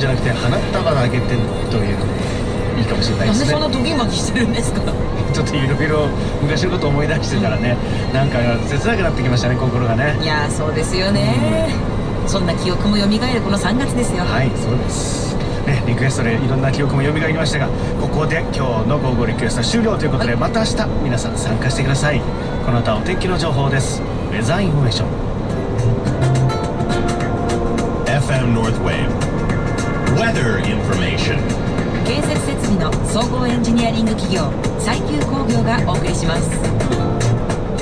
じゃなくて花束投げてといういいかもしれないなんでねですそんなドギマギしてるんですか？ちょっといろいろ昔のこと思い出してたらね、なんか切なくなってきましたね心がね。いやーそうですよね。そんな記憶も蘇るこの3月ですよ。はいそうです。ね、リクエストでいろんな記憶も蘇りましたがここで今日の「午後リクエスト」終了ということで、はい。また明日皆さん参加してください。この後はお天気の情報です。ウェザーインフォメーション。FM Northwave. Weather information. 建設設備の総合エンジニアリング企業斎久工業がお送りします。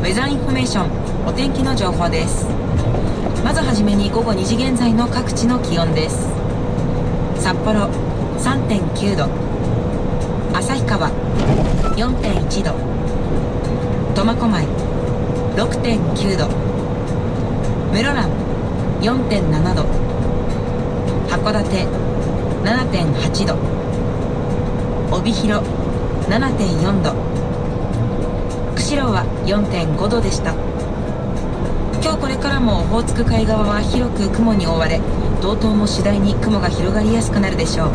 ウェザーインフォメーションお天気の情報です。まずはじめに午後2時現在の各地の気温です。札幌3.9度。旭川4.1度。苫小牧6.9度。室蘭4.7度。函館7.8度。帯広7.4度。釧路は4.5度でした。今日これからもオホーツク海側は広く雲に覆われ道東も次第に雲が広がりやすくなるでしょう。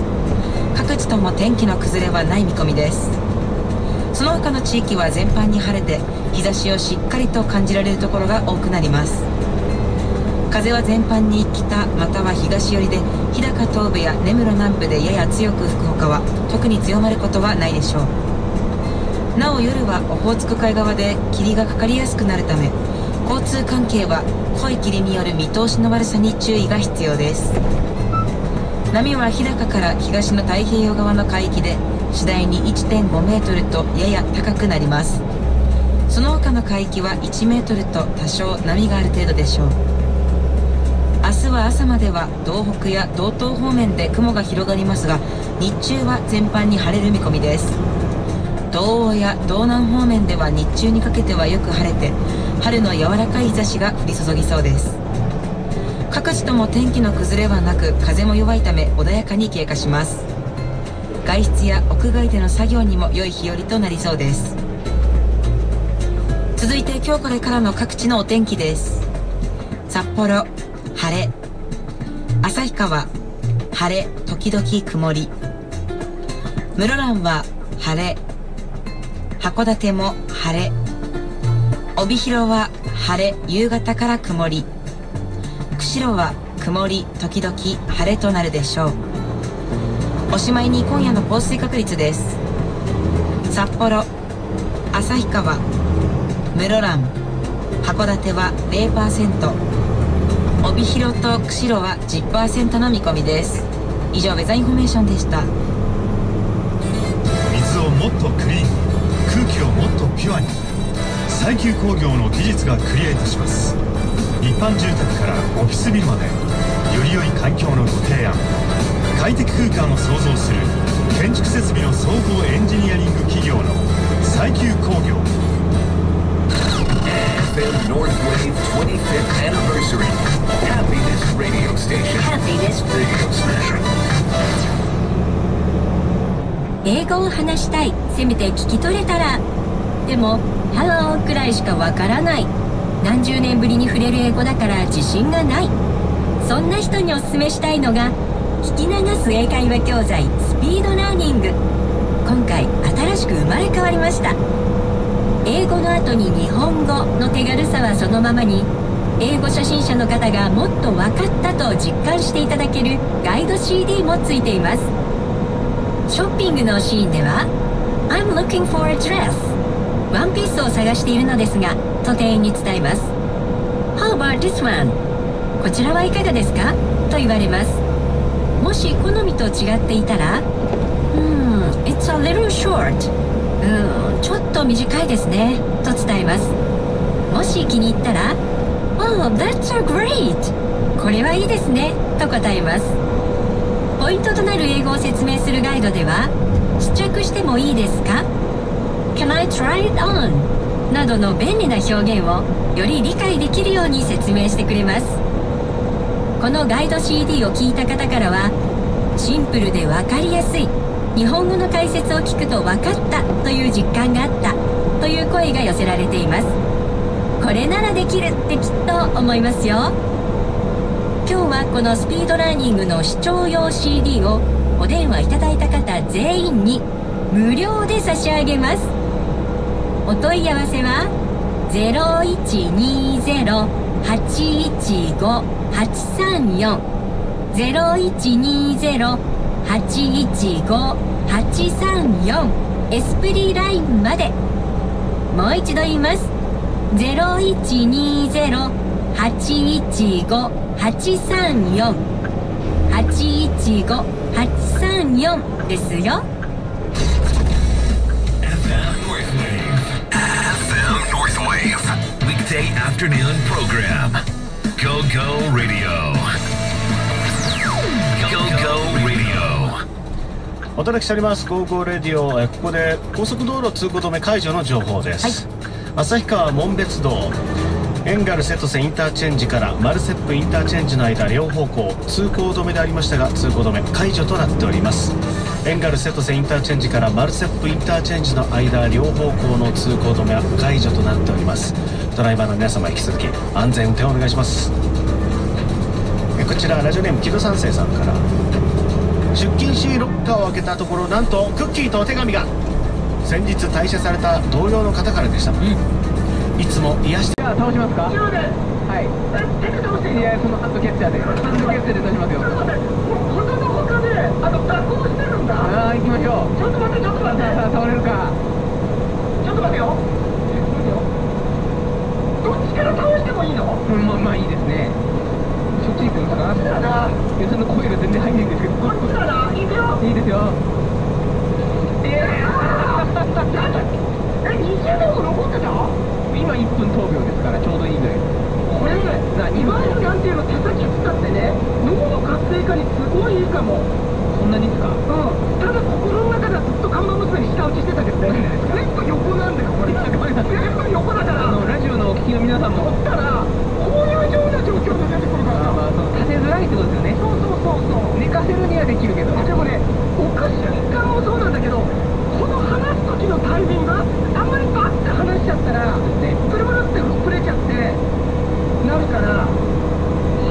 各地とも天気の崩れはない見込みです。その他の地域は全般に晴れて日差しをしっかりと感じられるところが多くなります。風は全般に北または東寄りで日高東部や根室南部でやや強く吹くほかは特に強まることはないでしょう。なお夜はオホーツク海側で霧がかかりやすくなるため交通関係は濃い霧による見通しの悪さに注意が必要です。波は日高から東の太平洋側の海域で次第に1.5メートルとやや高くなります。その他の海域は1メートルと多少波がある程度でしょう。日は朝までは東北や道東方面で雲が広がりますが日中は全般に晴れる見込みです。東欧や道南方面では日中にかけてはよく晴れて春の柔らかい日差しが降り注ぎそうです。各地とも天気の崩れはなく風も弱いため穏やかに経過します。外出や屋外での作業にも良い日和となりそうです。続いて今日これからの各地のお天気です。札幌晴れ。旭川晴れ時々曇り。室蘭は晴れ。函館も晴れ。帯広は晴れ夕方から曇り。釧路は曇り時々晴れとなるでしょう。おしまいに今夜の降水確率です。札幌旭川室蘭函館は0%帯広と釧路は10%の見込みです。以上ウェザインフォメーションでした。水をもっとクリーン。空気をもっとピュアに。斎久工業の技術がクリエイトします。一般住宅からオフィスビルまでより良い環境のご提案。快適空間を創造する建築設備の総合エンジニアリング企業の最急工業。FM Northwave 25th anniversary. Happiness radio station. Happiness radio station. 英語を話したいせめて聞き取れたらでも「Hello」くらいしかわからない何十年ぶりに触れる英語だから自信がないそんな人におすすめしたいのが聞き流す英会話教材スピードラーニング今回新しく生まれ変わりました英語の後に日本語の手軽さはそのままに英語初心者の方がもっと分かったと実感していただけるガイド CD もついています。ショッピングのシーンでは「I'm looking for a dress」ワンピースを探しているのですがと店員に伝えます「How about this one?」こちらはいかがですか？と言われます。もし好みと違っていたら「Hmm, it's a little short」うんちょっと短いですね。と伝えます。もし気に入ったら「Oh, that's so great!」これはいいですねと答えます。ポイントとなる英語を説明するガイドでは試着してもいいですか？Can I try it on? などの便利な表現をより理解できるように説明してくれます。このガイド CD を聞いた方からはシンプルで分かりやすい日本語の解説を聞くと分かったという実感があったという声が寄せられています。これならできるってきっと思いますよ。今日はこのスピードラーニングの視聴用 CD をお電話いただいた方全員に無料で差し上げます。お問い合わせは0120-815-834 0120-815-834 015834エスプリラインまでもう一度言います0120-815-834 815-834ですよ FM Northwave. Weekday afternoon program. Go Go Radio. お届けしております「ゴーゴーレディオ」えここで高速道路通行止め解除の情報です、旭川紋別道。エンガル瀬戸瀬インターチェンジからマルセップインターチェンジの間両方向通行止めでありましたが通行止め解除となっております。エンガル瀬戸瀬インターチェンジからマルセップインターチェンジの間両方向の通行止めは解除となっております。ドライバーの皆様引き続き安全運転をお願いします。えこちらラジオネーム木戸三世さんから出勤しロッカーを開けたところなんとクッキーとお手紙が。先日退社された同僚の方からでした、いつも癒して。じゃあ倒しますか？はい。手で倒していやそのハンドキャッチャーで。ハンドキャッチャーで倒しますよ。他の他であの蛇行してるんだ。ああ行きましょう。ちょっと待ってちょっと待って。さあ倒れるか。ちょっと待ってよ。待ってよ。どっちから倒してもいいの？うんまあまあいいですねち行くんかこっちだな予算の声が全然入んないんですけどこっちだないくよいいですよ。えー、なんだえ20秒残ってた今1分10秒ですからちょうどいいぐらいこれいわゆるなんていうの手先使ってね脳の活性化にすごいいいかもそんなにですかうんただ心の中ではずっと看板娘に舌打ちしてたけどね全部横なんだよこれ全部横だからあのラジオのお聞きの皆さんも取ったらこういうような状況で出てくるからあーまあその立てづらいってことですよねそうそうそうそう寝かせるにはできるけどでもね置く瞬間もそうなんだけどこの話す時のタイミングあんまりバッて話しちゃったらねプルプルって膨れちゃってなるから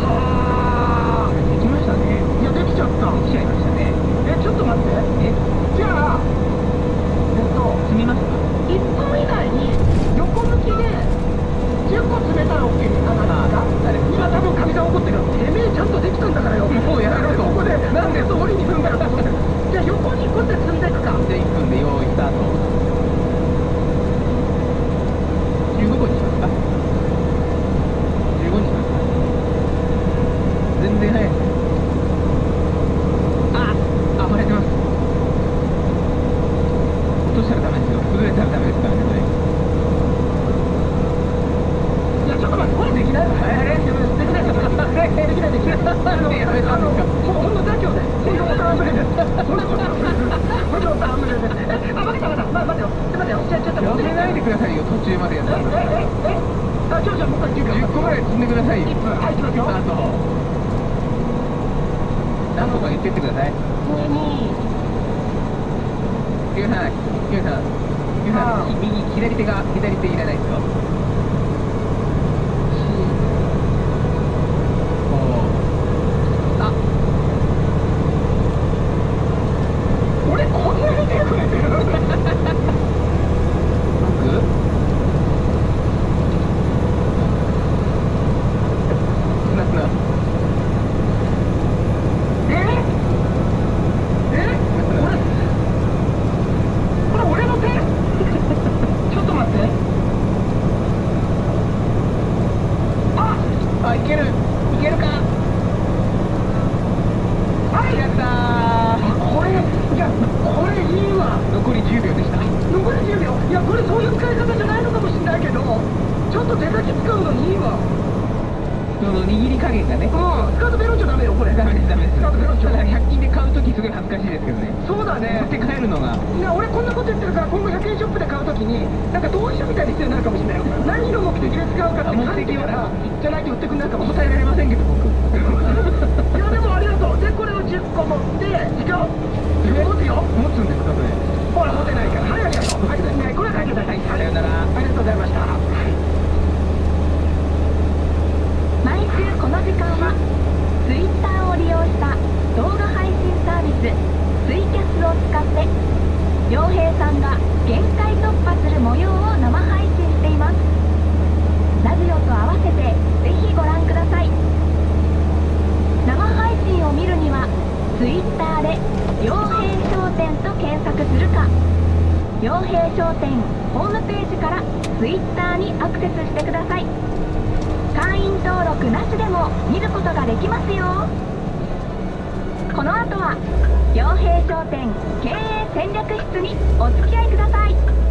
はあできましたねいやできちゃったできちゃいましたねえちょっと待ってえじゃあえっと積みますか1分以内に横向きで10個詰めたら OK にならないかあ誰今多分かみさん怒ってるよてめえちゃんとできたんだからよもうやめろとここでなん。でに踏んだよじゃあ横にこうやって積んでいくかじゃあ1分で用意スタート15個にしますか15にしますか全然早いあ暴れてます。落としたらダメですよ。崩れたらダメですからねこれいやちょっと待ってこれできないあれできないできないできないできないあのやめたんですかほほんの妥協でほんのダメですほんのほんのダメですえあ負けた負けたま待ってよ待ってよじゃあちょっとやめないでくださいよ途中までやったらえええあちょちょもう一回10 10個ぐらい積んでくださいよ1分はい行きますよ。スタート何個か言ってってください。キュウさんキュウさんキュウさん右左手が左手いらないですよあ俺こんなに手触れてる僕なんだええ俺これ俺の手ちょっと待ってああいけるいけるかはいやったこれいやこれいいわー残り10秒でした残り10秒いやこれそういう使い方じゃないのかもしれないけどちょっと手先使うのにいいわその握り加減がね。うん。スカートベロンチョダメよこれ。ダメですダメ。ですスカートベロンチョただ100均で買うときすごい恥ずかしいですけどね。そうだね。持って帰るのが。いや俺こんなこと言ってるから今後100円ショップで買うときになんか同意書みたいに必要になるかもしれないよ。何の目的で使うかってあ目的はからじゃないと売ってくんないかも答えられませんけど使って良平さんが限界突破する模様を生配信しています。ラジオと合わせてぜひご覧ください。生配信を見るには Twitter で「良平商店」と検索するか。良平商店ホームページから Twitter にアクセスしてください。会員登録なしでも見ることができますよ。この後は傭兵商店経営戦略室にお付き合いください。